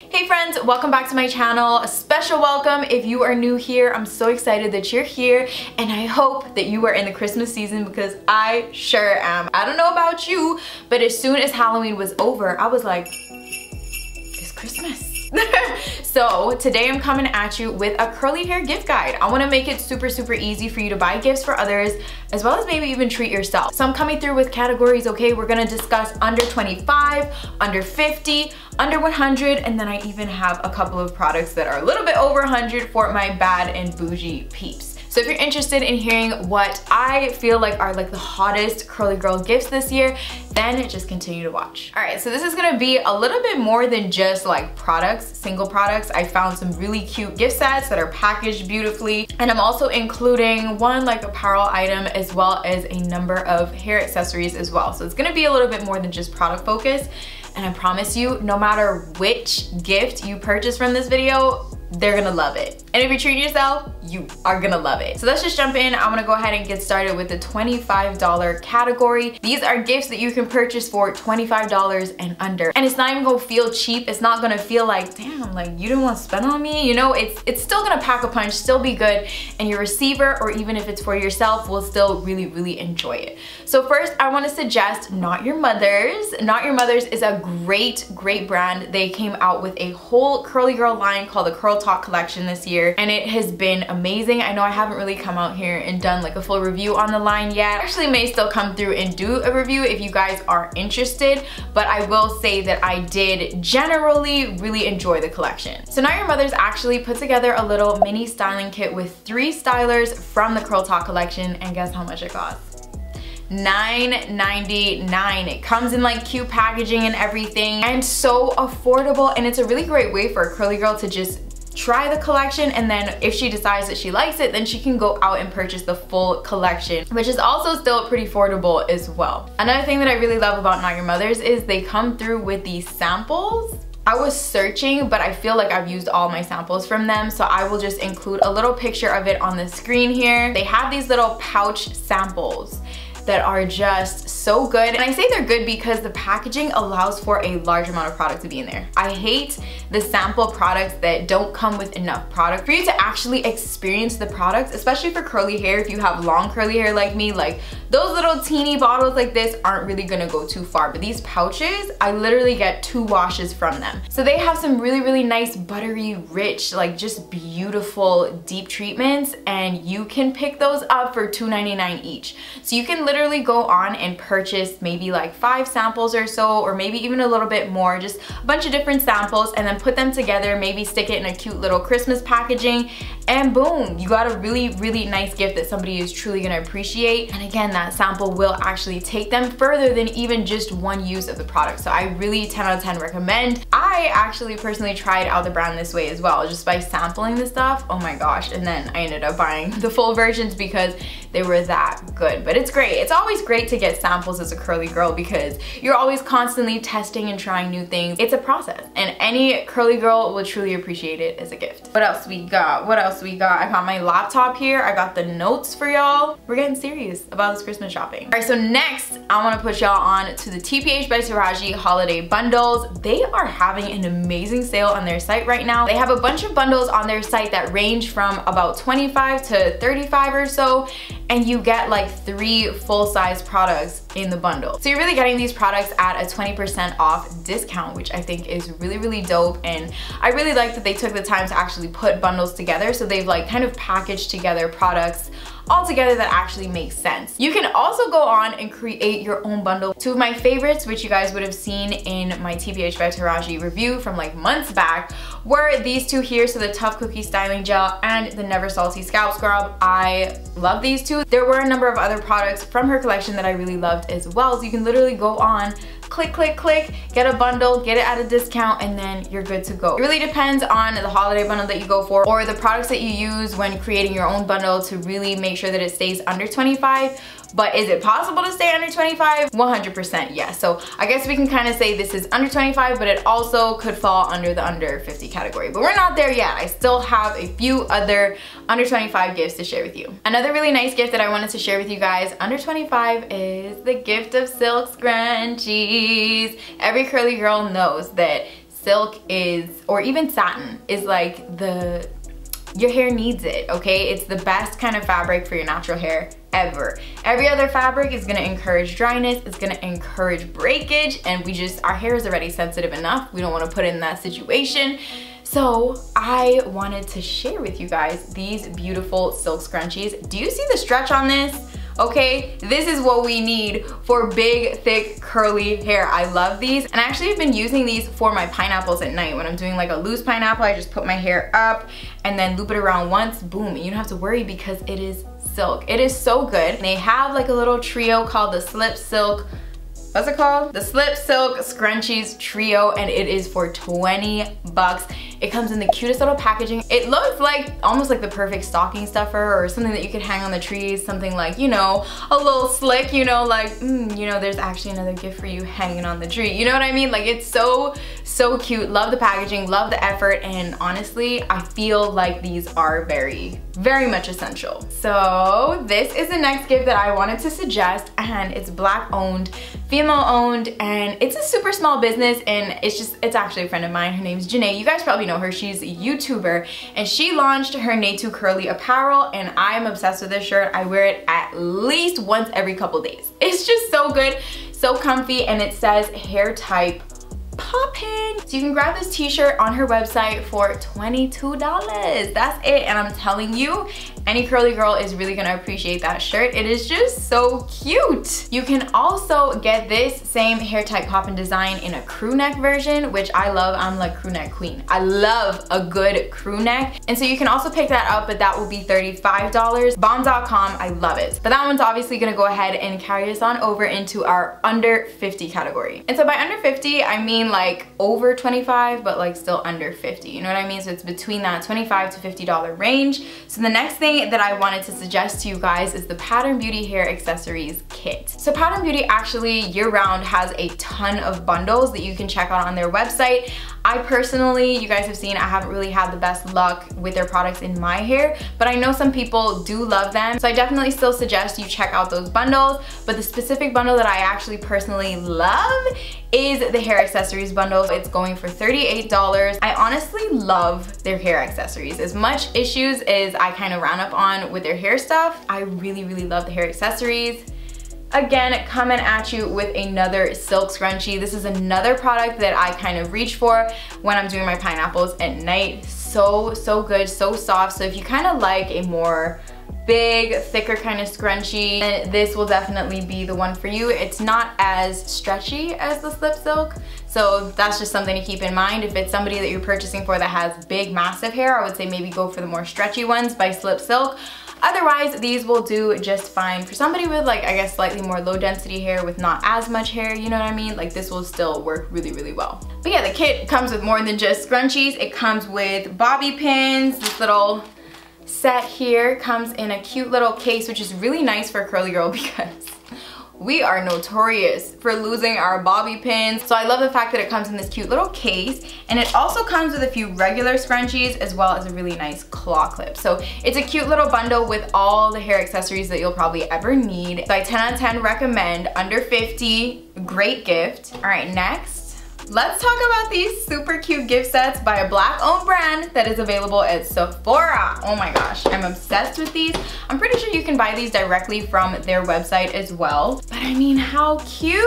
Hey friends, welcome back to my channel. A special welcome if you are new here. I'm so excited that you're here and I hope that you are in the Christmas season because I sure am. I don't know about you, but as soon as Halloween was over, I was like, So today I'm coming at you with a curly hair gift guide. I wanna make it super, super easy for you to buy gifts for others, as well as maybe even treat yourself. So I'm coming through with categories, okay? We're gonna discuss under 25, under 50, under 100, and then I even have a couple of products that are a little bit over 100 for my bad and bougie peeps. So if you're interested in hearing what I feel like are like the hottest curly girl gifts this year, then just continue to watch. All right, so this is gonna be a little bit more than just like products, single products. I found some really cute gift sets that are packaged beautifully. And I'm also including one like apparel item as well as a number of hair accessories as well. So it's gonna be a little bit more than just product focus. And I promise you, no matter which gift you purchase from this video, they're gonna love it. And if you treat yourself, you are gonna love it. So let's just jump in. I'm gonna go ahead and get started with the $25 category. These are gifts that you can purchase for $25 and under. And it's not even gonna feel cheap. It's not gonna feel like, damn, like you didn't wanna spend on me. You know, it's, it's still gonna pack a punch, still be good. And your receiver, or even if it's for yourself, will still really, really enjoy it. So first, I wanna suggest Not Your Mother's. Not Your Mother's is a great, great brand. They came out with a whole curly girl line called the Curl Talk collection this year. And it has been amazing. I know I haven't really come out here and done like a full review on the line yet. I actually may still come through and do a review if you guys are interested, but I will say that I did generally really enjoy the collection. So Not Your Mother's actually put together a little mini styling kit with three stylers from the Curl Talk collection and guess how much it costs? $9.99. It comes in like cute packaging and everything and so affordable and it's a really great way for a curly girl to just try the collection and then if she decides that she likes it then she can go out and purchase the full collection which is also still pretty affordable as well. Another thing that I really love about Not Your Mother's is they come through with these samples I was searching, but I feel like I've used all my samples from them, so I will just include a little picture of it on the screen here. They have these little pouch samples that are just so good. And I say they're good because the packaging allows for a large amount of product to be in there. I hate the sample products that don't come with enough product. For you to actually experience the products, especially for curly hair, if you have long curly hair like me, like those little teeny bottles like this aren't really gonna go too far. But these pouches, I literally get two washes from them. So they have some really, really nice, buttery, rich, like just beautiful deep treatments and you can pick those up for $2.99 each. So you can literally go on and purchase purchase maybe like five samples or so, or maybe even a little bit more, just a bunch of different samples and then put them together, maybe stick it in a cute little Christmas packaging and boom, you got a really, really nice gift that somebody is truly gonna appreciate. And again, that sample will actually take them further than even just one use of the product. So I really 10 out of 10 recommend. I actually personally tried out the brand this way as well, just by sampling the stuff. Oh my gosh. And then I ended up buying the full versions because they were that good. But it's great. It's always great to get samples as a curly girl because you're always constantly testing and trying new things. It's a process and any curly girl will truly appreciate it as a gift. What else we got? What else we got? I got my laptop here. I got the notes for y'all. We're getting serious about this Christmas shopping. All right, so next I wanna put y'all on to the TPH by Taraji holiday bundles. They are having an amazing sale on their site right now. They have a bunch of bundles on their site that range from about 25 to 35 or so and you get like three full-size products in the bundle. So you're really getting these products at a 20% off discount, which I think is really, really dope. And I really like that they took the time to actually put bundles together. So they've like kind of packaged together products all together that actually makes sense. You can also go on and create your own bundle. Two of my favorites, which you guys would have seen in my TPH by Taraji review from like months back, were these two here, so the Tough Cookie Styling Gel and the Never Salty Scalp Scrub. I love these two. There were a number of other products from her collection that I really loved as well, so you can literally go on click, click, click, get a bundle, get it at a discount, and then you're good to go. It really depends on the holiday bundle that you go for or the products that you use when creating your own bundle to really make sure that it stays under 25 but is it possible to stay under 25? 100% yes. So I guess we can kind of say this is under 25, but it also could fall under the under 50 category. But we're not there yet. I still have a few other under 25 gifts to share with you. Another really nice gift that I wanted to share with you guys under 25 is the gift of silk scrunchies. Every curly girl knows that silk is, or even satin, is like the your hair needs it, okay? It's the best kind of fabric for your natural hair ever. Every other fabric is gonna encourage dryness, it's gonna encourage breakage, and we just, our hair is already sensitive enough. We don't wanna put it in that situation. So I wanted to share with you guys these beautiful silk scrunchies. Do you see the stretch on this? Okay? This is what we need for big, thick, curly hair. I love these. And I actually have been using these for my pineapples at night. When I'm doing like a loose pineapple, I just put my hair up and then loop it around once, boom. You don't have to worry because it is silk. It is so good. They have like a little trio called the Slip Silk what's it called? The Slip Silk Scrunchies Trio and it is for 20 bucks. It comes in the cutest little packaging. It looks like almost like the perfect stocking stuffer or something that you could hang on the trees, something like, you know, a little slick, you know, like, mm, you know, there's actually another gift for you hanging on the tree. You know what I mean? Like it's so, so cute. Love the packaging, love the effort, and honestly, I feel like these are very, very much essential. So this is the next gift that I wanted to suggest and it's black owned, female owned, and it's a super small business and it's just, it's actually a friend of mine. Her name's Janae. You guys probably know her. She's a YouTuber and she launched her Nae2Curly apparel and I'm obsessed with this shirt. I wear it at least once every couple days. It's just so good, so comfy and it says hair type poppin'. So you can grab this t-shirt on her website for $22. That's it. And I'm telling you, any curly girl is really gonna appreciate that shirt. It is just so cute. You can also get this same hair type poppin' design in a crew neck version, which I love. I'm like crew neck queen. I love a good crew neck. And so you can also pick that up, but that will be $35. Bomb.com, I love it. But that one's obviously gonna go ahead and carry us on over into our under 50 category. And so by under 50, I mean like over 25, but like still under 50. You know what I mean? So it's between that 25 to $50 range. So the next thing that I wanted to suggest to you guys is the Pattern Beauty Hair Accessories Kit. So Pattern Beauty actually year-round has a ton of bundles that you can check out on their website. I personally, you guys have seen, I haven't really had the best luck with their products in my hair, but I know some people do love them. So I definitely still suggest you check out those bundles, but the specific bundle that I actually personally love is the hair accessories bundle. It's going for $38. I honestly love their hair accessories. As much issues as I kind of round up on with their hair stuff, I really, really love the hair accessories. Again, coming at you with another silk scrunchie. This is another product that I kind of reach for when I'm doing my pineapples at night. So, so good, so soft. So if you kind of like a more big, thicker kind of scrunchie, this will definitely be the one for you. It's not as stretchy as the Slip Silk, so that's just something to keep in mind. If it's somebody that you're purchasing for that has big, massive hair, I would say maybe go for the more stretchy ones by Slip Silk. Otherwise, these will do just fine. For somebody with like, I guess slightly more low density hair with not as much hair, you know what I mean? Like this will still work really, really well. But yeah, the kit comes with more than just scrunchies. It comes with bobby pins, this little set here comes in a cute little case, which is really nice for a curly girl because we are notorious for losing our bobby pins. So I love the fact that it comes in this cute little case and it also comes with a few regular scrunchies as well as a really nice claw clip. So it's a cute little bundle with all the hair accessories that you'll probably ever need. So I 10 out of 10 recommend, under 50, great gift. All right, next Let's talk about these super cute gift sets by a black owned brand that is available at Sephora. Oh my gosh, I'm obsessed with these. I'm pretty sure you can buy these directly from their website as well. But I mean, how cute.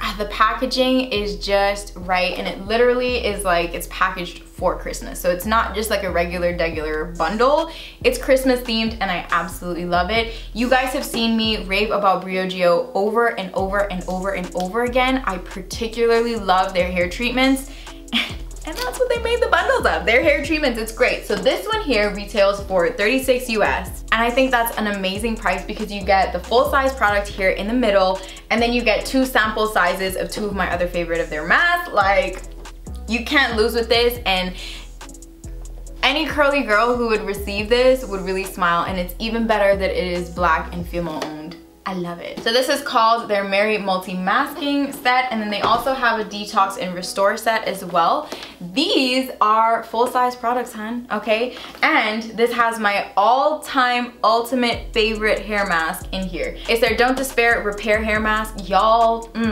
Ah, the packaging is just right and it literally is like, it's packaged for Christmas. So it's not just like a regular, regular bundle. It's Christmas themed and I absolutely love it. You guys have seen me rave about Briogeo over and over and over and over again. I particularly love their hair treatments. And that's what they made the bundles of, their hair treatments, it's great. So this one here retails for 36 US. And I think that's an amazing price because you get the full size product here in the middle, and then you get two sample sizes of two of my other favorite of their masks. Like, you can't lose with this and any curly girl who would receive this would really smile and it's even better that it is black and female owned I love it. So this is called their Merry Multi-Masking set and then they also have a Detox and Restore set as well. These are full-size products, hun, okay? And this has my all-time ultimate favorite hair mask in here. It's their Don't Despair Repair Hair Mask. Y'all, mmm,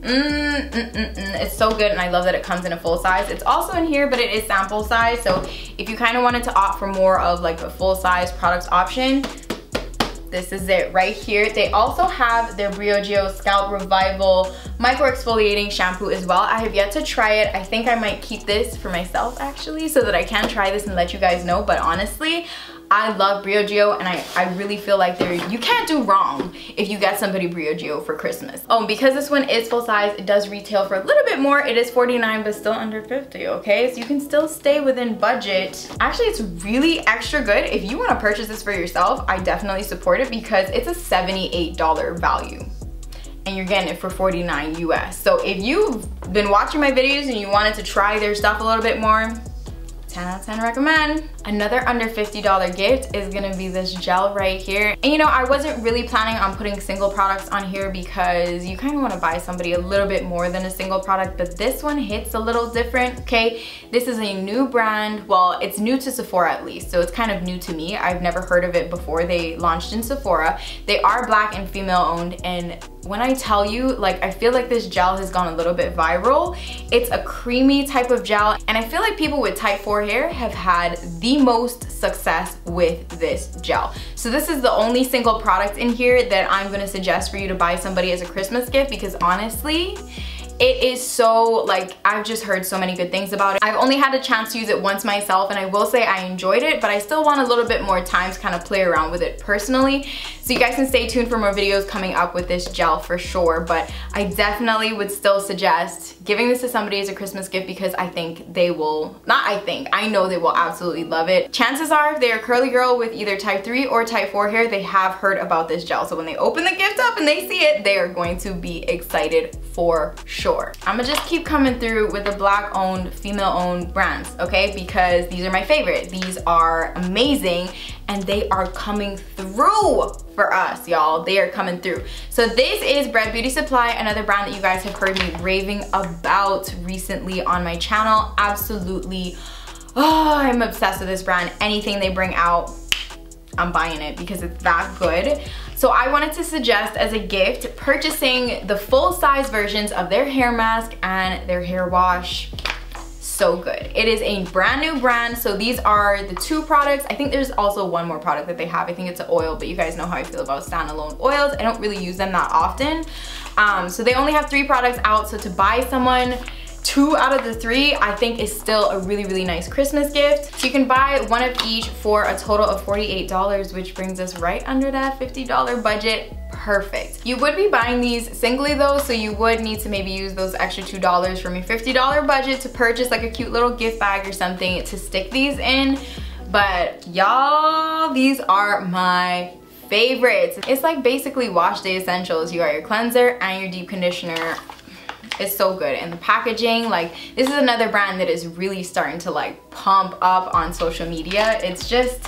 mmm, mmm, mmm, it's so good and I love that it comes in a full size. It's also in here, but it is sample size. So if you kind of wanted to opt for more of like a full size product option, this is it right here. They also have their Briogeo Scalp Revival Micro Exfoliating Shampoo as well. I have yet to try it. I think I might keep this for myself actually so that I can try this and let you guys know. But honestly, I love Briogeo and I, I really feel like there you can't do wrong if you get somebody Briogeo for Christmas. Oh, because this one is full size, it does retail for a little bit more. It is 49 but still under 50, okay? So you can still stay within budget. Actually, it's really extra good. If you wanna purchase this for yourself, I definitely support it because it's a $78 value and you're getting it for 49 US. So if you've been watching my videos and you wanted to try their stuff a little bit more, 10 out of 10 recommend. Another under $50 gift is gonna be this gel right here. And you know, I wasn't really planning on putting single products on here because you kind of want to buy somebody a little bit more than a single product, but this one hits a little different, okay? This is a new brand. Well, it's new to Sephora at least, so it's kind of new to me. I've never heard of it before. They launched in Sephora. They are black and female owned and when I tell you, like, I feel like this gel has gone a little bit viral. It's a creamy type of gel, and I feel like people with type 4 hair have had the most success with this gel. So this is the only single product in here that I'm gonna suggest for you to buy somebody as a Christmas gift because honestly, it is so like I've just heard so many good things about it. I've only had a chance to use it once myself and I will say I enjoyed it but I still want a little bit more time to kind of play around with it personally. So you guys can stay tuned for more videos coming up with this gel for sure but I definitely would still suggest giving this to somebody as a Christmas gift because I think they will, not I think, I know they will absolutely love it. Chances are if they're a curly girl with either type 3 or type 4 hair they have heard about this gel so when they open the gift up and they see it they are going to be excited for sure. I'm gonna just keep coming through with the black owned, female owned brands, okay? Because these are my favorite. These are amazing and they are coming through for us, y'all. They are coming through. So this is Bread Beauty Supply, another brand that you guys have heard me raving about recently on my channel. Absolutely, oh, I'm obsessed with this brand. Anything they bring out, I'm buying it because it's that good. So I wanted to suggest as a gift purchasing the full size versions of their hair mask and their hair wash so good. It is a brand new brand. So these are the two products. I think there's also one more product that they have. I think it's an oil, but you guys know how I feel about standalone oils. I don't really use them that often. Um, so they only have three products out. So to buy someone two out of the three I think is still a really really nice Christmas gift. So you can buy one of each for a total of $48 which brings us right under that $50 budget perfect. You would be buying these singly though, so you would need to maybe use those extra $2 from your $50 budget to purchase like a cute little gift bag or something to stick these in. But y'all, these are my favorites. It's like basically wash day essentials. You got your cleanser and your deep conditioner it's so good. And the packaging, like this is another brand that is really starting to like pump up on social media. It's just,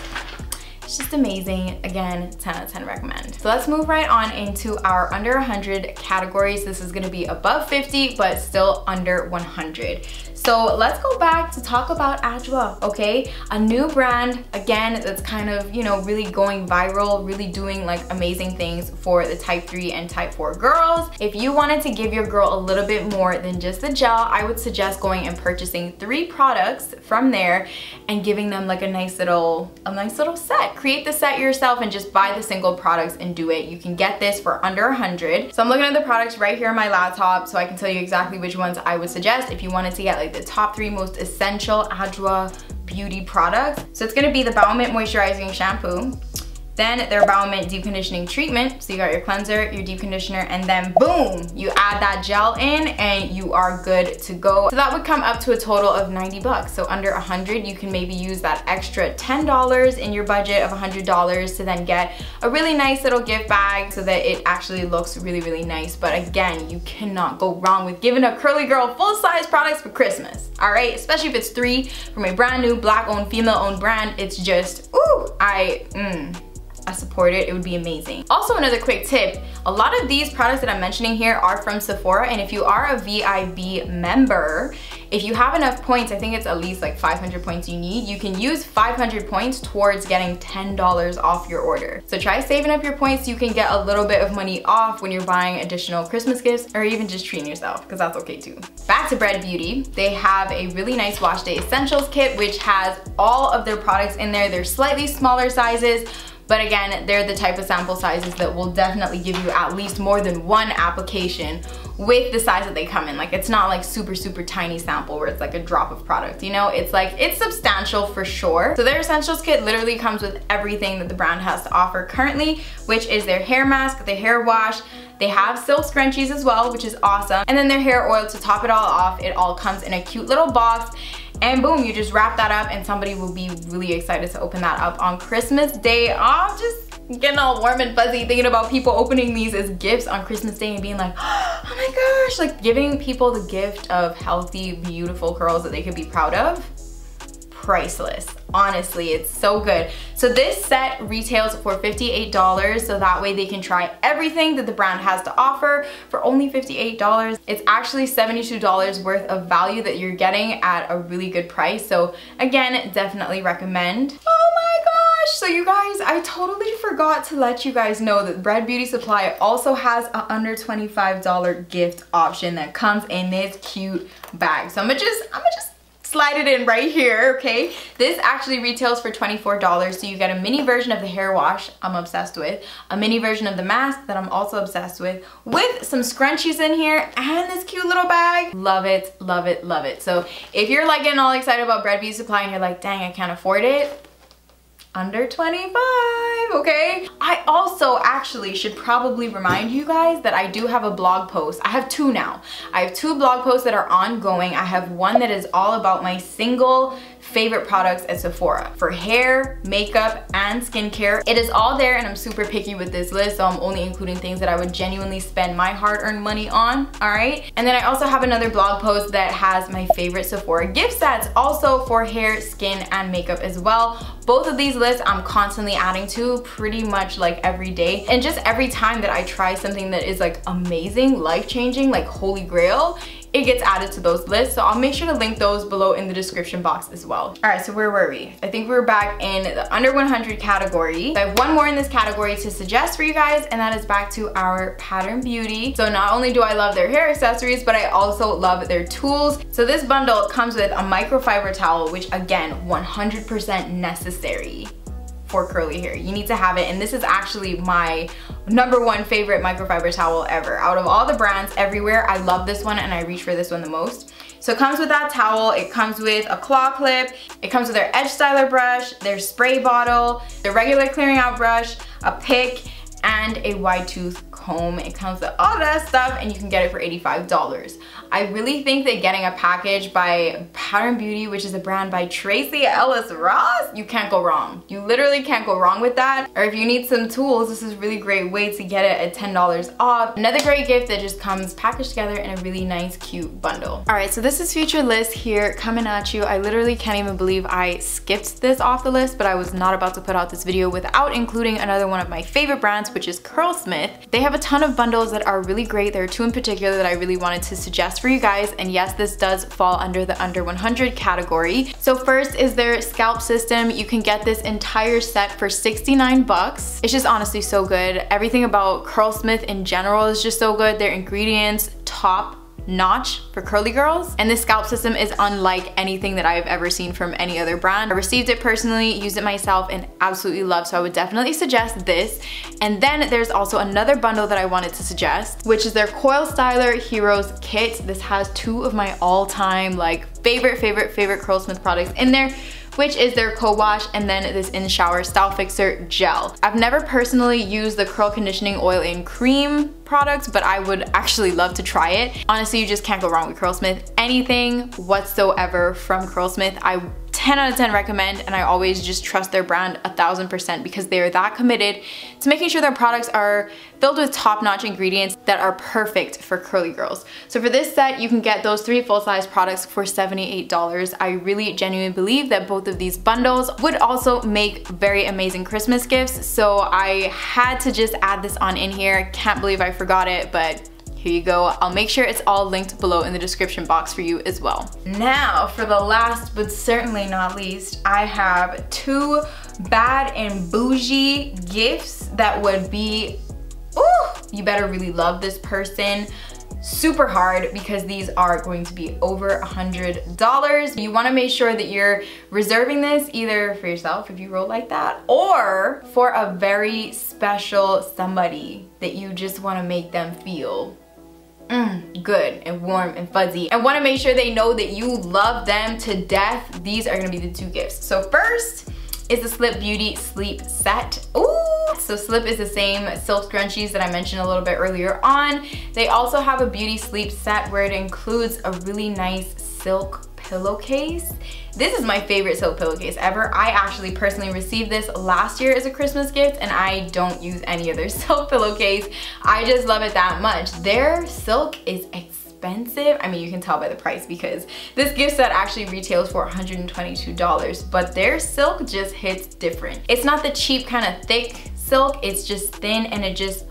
it's just amazing. Again, 10 out of 10 recommend. So let's move right on into our under 100 categories. This is gonna be above 50, but still under 100. So let's go back to talk about Adwoa, okay? A new brand, again, that's kind of, you know, really going viral, really doing like amazing things for the type 3 and type 4 girls. If you wanted to give your girl a little bit more than just the gel, I would suggest going and purchasing three products from there and giving them like a nice little, a nice little set. Create the set yourself and just buy the single products and do it. You can get this for under 100. So I'm looking at the products right here on my laptop so I can tell you exactly which ones I would suggest if you wanted to get like the top three most essential Adwoa beauty products. So it's gonna be the Bao Moisturizing Shampoo, then their Baomint Deep Conditioning Treatment. So you got your cleanser, your deep conditioner, and then boom, you add that gel in and you are good to go. So that would come up to a total of 90 bucks. So under 100, you can maybe use that extra $10 in your budget of $100 to then get a really nice little gift bag so that it actually looks really, really nice. But again, you cannot go wrong with giving a curly girl full-size products for Christmas. All right, especially if it's three from a brand new black-owned, female-owned brand. It's just, ooh, I, mmm I support it, it would be amazing. Also another quick tip, a lot of these products that I'm mentioning here are from Sephora and if you are a VIB member, if you have enough points, I think it's at least like 500 points you need, you can use 500 points towards getting $10 off your order. So try saving up your points you can get a little bit of money off when you're buying additional Christmas gifts or even just treating yourself because that's okay too. Back to Bread Beauty, they have a really nice wash day essentials kit which has all of their products in there. They're slightly smaller sizes, but again, they're the type of sample sizes that will definitely give you at least more than one application with the size that they come in. Like it's not like super, super tiny sample where it's like a drop of product, you know? It's like, it's substantial for sure. So their essentials kit literally comes with everything that the brand has to offer currently, which is their hair mask, the hair wash, they have silk scrunchies as well, which is awesome. And then their hair oil to top it all off. It all comes in a cute little box and boom, you just wrap that up and somebody will be really excited to open that up on Christmas Day. I'm just getting all warm and fuzzy thinking about people opening these as gifts on Christmas Day and being like, oh my gosh, like giving people the gift of healthy, beautiful curls that they could be proud of priceless. Honestly, it's so good. So this set retails for $58, so that way they can try everything that the brand has to offer for only $58. It's actually $72 worth of value that you're getting at a really good price. So again, definitely recommend. Oh my gosh, so you guys, I totally forgot to let you guys know that Bread Beauty Supply also has a under $25 gift option that comes in this cute bag. So I'm gonna just, I'm gonna just slide it in right here, okay? This actually retails for $24, so you get a mini version of the hair wash I'm obsessed with, a mini version of the mask that I'm also obsessed with, with some scrunchies in here and this cute little bag. Love it, love it, love it. So if you're like getting all excited about Bread Beauty Supply and you're like, dang, I can't afford it, under 25, okay? I also actually should probably remind you guys that I do have a blog post. I have two now. I have two blog posts that are ongoing. I have one that is all about my single favorite products at Sephora for hair, makeup, and skincare. It is all there and I'm super picky with this list, so I'm only including things that I would genuinely spend my hard-earned money on, all right? And then I also have another blog post that has my favorite Sephora gift sets, also for hair, skin, and makeup as well. Both of these lists I'm constantly adding to pretty much like every day. And just every time that I try something that is like amazing, life-changing, like holy grail, it gets added to those lists. So I'll make sure to link those below in the description box as well. All right, so where were we? I think we were back in the under 100 category. I have one more in this category to suggest for you guys, and that is back to our Pattern Beauty. So not only do I love their hair accessories, but I also love their tools. So this bundle comes with a microfiber towel, which again, 100% necessary for curly hair. You need to have it and this is actually my number one favorite microfiber towel ever. Out of all the brands everywhere, I love this one and I reach for this one the most. So it comes with that towel, it comes with a claw clip, it comes with their edge styler brush, their spray bottle, their regular clearing out brush, a pick, and a wide tooth comb. It comes with all that stuff and you can get it for $85. I really think that getting a package by Pattern Beauty, which is a brand by Tracee Ellis Ross, you can't go wrong. You literally can't go wrong with that. Or if you need some tools, this is a really great way to get it at $10 off. Another great gift that just comes packaged together in a really nice, cute bundle. All right, so this is future list here coming at you. I literally can't even believe I skipped this off the list, but I was not about to put out this video without including another one of my favorite brands, which is Curlsmith. They have a ton of bundles that are really great. There are two in particular that I really wanted to suggest for you guys. And yes, this does fall under the under 100 category. So first is their scalp system. You can get this entire set for 69 bucks. It's just honestly so good. Everything about Curlsmith in general is just so good. Their ingredients, top notch for curly girls and this scalp system is unlike anything that I've ever seen from any other brand. I received it personally, used it myself and absolutely love so I would definitely suggest this and then there's also another bundle that I wanted to suggest which is their Coil Styler Heroes kit. This has two of my all-time like favorite favorite favorite Curlsmith products in there which is their co-wash and then this in shower style fixer gel. I've never personally used the curl conditioning oil and cream products, but I would actually love to try it. Honestly, you just can't go wrong with Curlsmith. Anything whatsoever from Curlsmith, I 10 out of 10 recommend and I always just trust their brand a thousand percent because they are that committed to making sure their products are filled with top-notch ingredients that are perfect for curly girls. So for this set, you can get those three full-size products for $78. I really genuinely believe that both of these bundles would also make very amazing Christmas gifts. So I had to just add this on in here. Can't believe I forgot it, but here you go. I'll make sure it's all linked below in the description box for you as well. Now, for the last but certainly not least, I have two bad and bougie gifts that would be, ooh, you better really love this person super hard because these are going to be over a hundred dollars you want to make sure that you're reserving this either for yourself if you roll like that or for a very special somebody that you just want to make them feel mm, good and warm and fuzzy and want to make sure they know that you love them to death, these are going to be the two gifts. So first is the Slip Beauty Sleep Set. Ooh! So Slip is the same silk scrunchies that I mentioned a little bit earlier on. They also have a beauty sleep set where it includes a really nice silk pillowcase. This is my favorite silk pillowcase ever. I actually personally received this last year as a Christmas gift and I don't use any other silk pillowcase. I just love it that much. Their silk is expensive. I mean, you can tell by the price because this gift set actually retails for $122, but their silk just hits different. It's not the cheap kind of thick silk, it's just thin and it just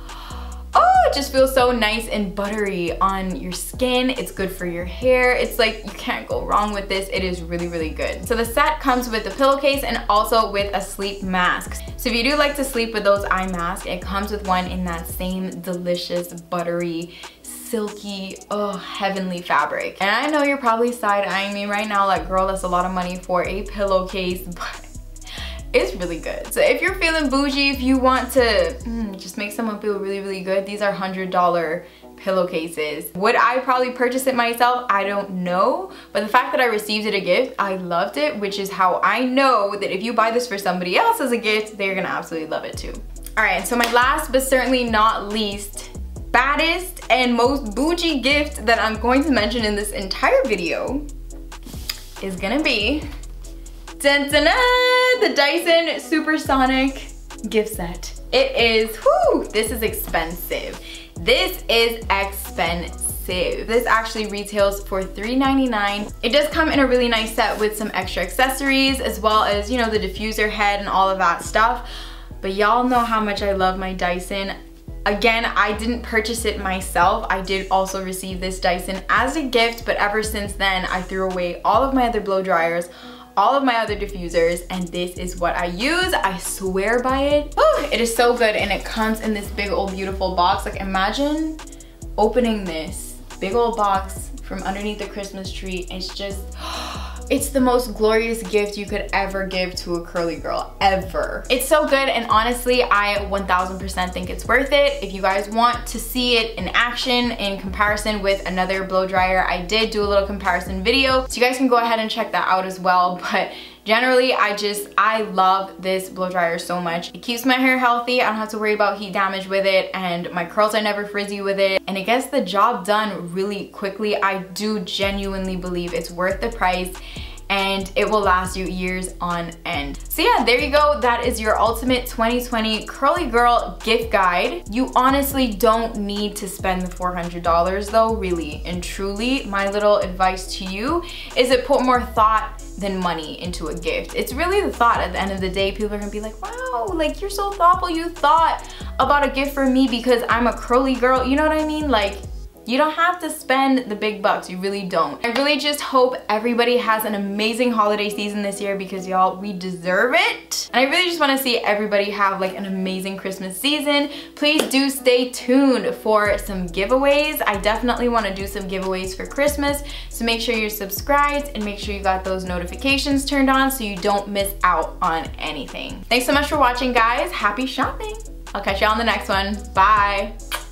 Oh, it just feels so nice and buttery on your skin. It's good for your hair. It's like you can't go wrong with this. It is really, really good. So the set comes with a pillowcase and also with a sleep mask. So if you do like to sleep with those eye masks, it comes with one in that same delicious, buttery, silky, oh, heavenly fabric. And I know you're probably side-eyeing me right now like, girl, that's a lot of money for a pillowcase, but it's really good. So if you're feeling bougie, if you want to mm, just make someone feel really, really good, these are $100 pillowcases. Would I probably purchase it myself? I don't know. But the fact that I received it as a gift, I loved it, which is how I know that if you buy this for somebody else as a gift, they're gonna absolutely love it too. All right, so my last but certainly not least baddest and most bougie gift that I'm going to mention in this entire video is gonna be Dun, dun, dun, the Dyson Supersonic gift set. It is, whoo, this is expensive. This is expensive. This actually retails for $3.99. It does come in a really nice set with some extra accessories as well as, you know, the diffuser head and all of that stuff. But y'all know how much I love my Dyson. Again, I didn't purchase it myself. I did also receive this Dyson as a gift, but ever since then, I threw away all of my other blow dryers, all of my other diffusers and this is what I use. I swear by it. Oh, it is so good and it comes in this big old beautiful box. Like imagine opening this big old box from underneath the Christmas tree. It's just, oh, It's the most glorious gift you could ever give to a curly girl, ever. It's so good and honestly, I 1000% think it's worth it. If you guys want to see it in action in comparison with another blow dryer, I did do a little comparison video. So you guys can go ahead and check that out as well. But Generally, I just, I love this blow dryer so much. It keeps my hair healthy. I don't have to worry about heat damage with it and my curls are never frizzy with it. And it gets the job done really quickly. I do genuinely believe it's worth the price and it will last you years on end. So yeah, there you go. That is your ultimate 2020 curly girl gift guide. You honestly don't need to spend the $400 though, really and truly. My little advice to you is to put more thought than money into a gift. It's really the thought at the end of the day. People are gonna be like, wow, like you're so thoughtful. You thought about a gift for me because I'm a curly girl. You know what I mean? Like you don't have to spend the big bucks, you really don't. I really just hope everybody has an amazing holiday season this year because y'all, we deserve it. And I really just wanna see everybody have like an amazing Christmas season. Please do stay tuned for some giveaways. I definitely wanna do some giveaways for Christmas, so make sure you're subscribed and make sure you got those notifications turned on so you don't miss out on anything. Thanks so much for watching guys, happy shopping. I'll catch y'all on the next one, bye.